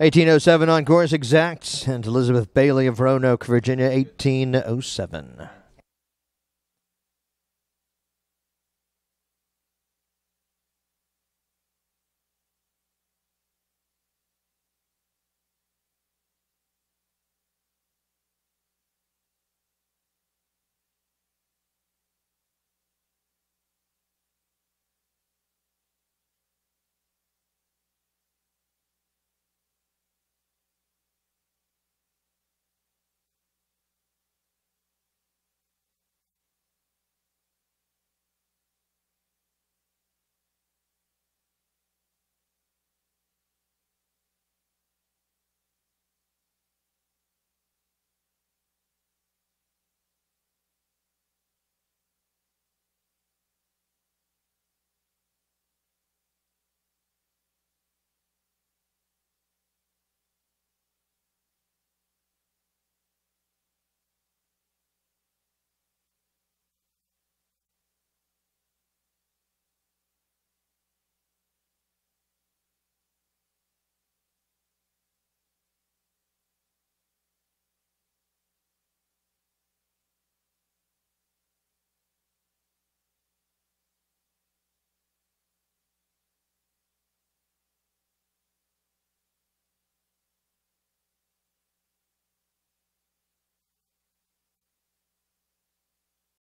1807 on course exact, and Elizabeth Bailey of Roanoke, Virginia, 1807.